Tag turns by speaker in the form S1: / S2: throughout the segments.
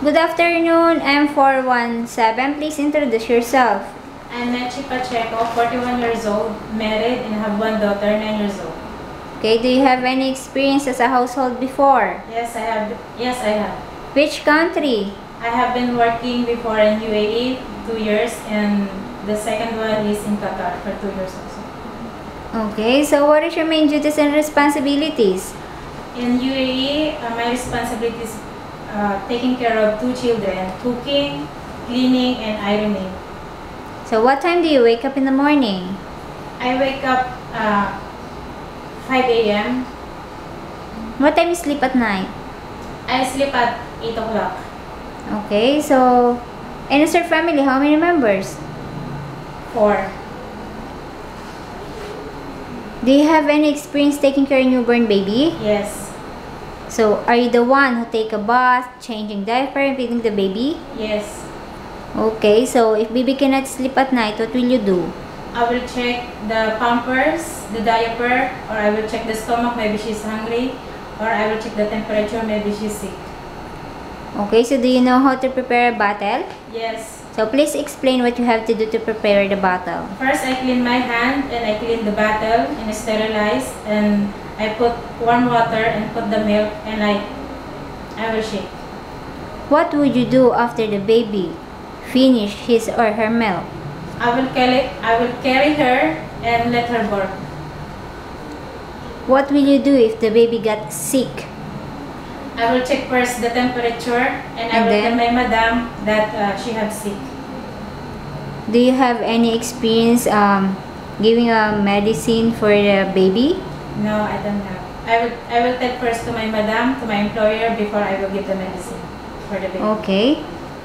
S1: Good afternoon, M417. Please introduce yourself.
S2: I'm Nechi Pacheco, 41 years old, married, and have one daughter, 9 years old.
S1: Okay, do you have any experience as a household before?
S2: Yes, I have. Yes, I have.
S1: Which country?
S2: I have been working before in UAE two years, and the second one is in Qatar for two years also.
S1: Okay, so what is your main duties and responsibilities?
S2: In UAE, uh, my responsibilities uh, taking care of two children, cooking, cleaning, and ironing.
S1: So what time do you wake up in the morning?
S2: I wake up uh, 5 a.m.
S1: What time you sleep at night?
S2: I sleep at 8 o'clock.
S1: Okay, so and as your family, how many members?
S2: 4.
S1: Do you have any experience taking care of newborn baby?
S2: Yes.
S1: So are you the one who take a bath, changing diaper, and feeding the baby?
S2: Yes.
S1: Okay, so if baby cannot sleep at night, what will you do?
S2: I will check the pampers, the diaper, or I will check the stomach, maybe she's hungry, or I will check the temperature, maybe she's sick.
S1: Okay, so do you know how to prepare a bottle?
S2: Yes.
S1: So please explain what you have to do to prepare the bottle.
S2: First, I clean my hand and I clean the bottle and sterilize and I put warm water and put the milk and I, I will shake.
S1: What would you do after the baby finish his or her milk?
S2: I will carry, I will carry her and let her birth.
S1: What will you do if the baby got sick?
S2: I will check first the temperature and, I will
S1: then?
S2: tell my madam that uh, she have sick.
S1: Do you have any experience um, giving a medicine for the baby?
S2: No, I don't have. I will I will tell first to my madam, to my employer before I will give the medicine for the baby.
S1: Okay.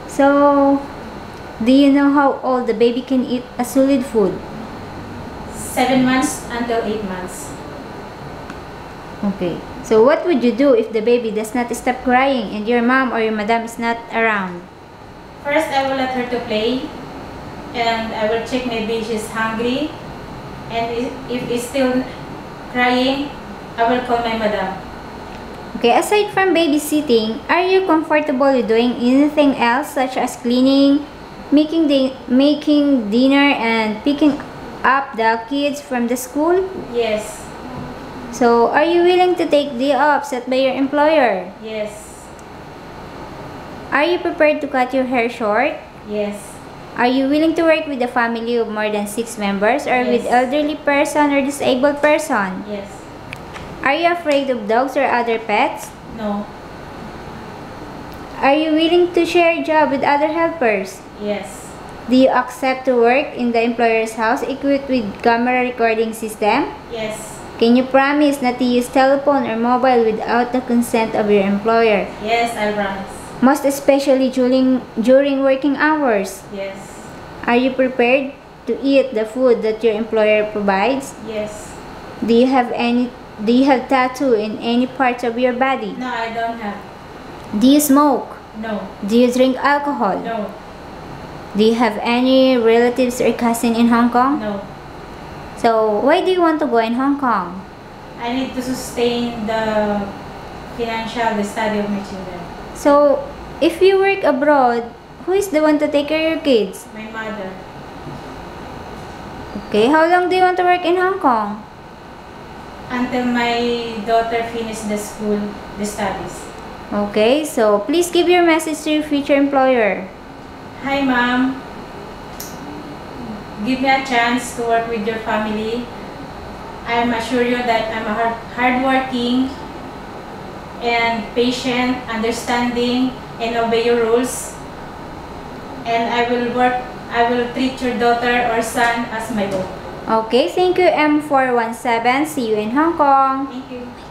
S1: So, do you know how old the baby can eat a solid food?
S2: Seven months until eight months.
S1: Okay. So, what would you do if the baby does not stop crying and your mom or your madam is not around?
S2: First, I will let her to play, and I will check maybe she's hungry, and i- if it's still crying, I will call my madam.
S1: Okay, aside from babysitting, are you comfortable with doing anything else such as cleaning, making the making dinner and picking up the kids from the school?
S2: Yes,
S1: So, are you willing to take the off set by your employer?
S2: yes,
S1: Are you prepared to cut your hair short?
S2: yes,
S1: Are you willing to work with a family of more than 6 members or with elderly person or disabled person?
S2: yes.
S1: Are you afraid of dogs or other pets?
S2: No,
S1: Are you willing to share a job with other helpers?
S2: yes,
S1: Do you accept to work in the employer's house equipped with camera recording system?
S2: yes,
S1: Can you promise not to use telephone or mobile without the consent of your employer?
S2: yes, I promise.
S1: Most especially during during working hours.
S2: Yes,
S1: Are you prepared to eat the food that your employer provides?
S2: yes.
S1: Do you have any do you have tattoo in any part of your body?
S2: No, I don't have.
S1: Do you smoke?
S2: No,
S1: Do you drink alcohol?
S2: no,
S1: Do you have any relatives or cousin in Hong Kong?
S2: no.
S1: So, why do you want to go in Hong Kong?
S2: I need to sustain the financial, the study of my children.
S1: So, if you work abroad, who is the one to take care of your kids?
S2: My mother,
S1: Okay, how long do you want to work in Hong Kong?
S2: until my daughter finish the school, the studies.
S1: Okay, so please give your message to your future employer.
S2: Hi, mom. Give me a chance to work with your family. I am assure you that I'm a hard, hardworking and patient, understanding, and obey your rules. And I will work. I will treat your daughter or son as my own.
S1: Okay, thank you M417. See you in Hong Kong.
S2: Thank you.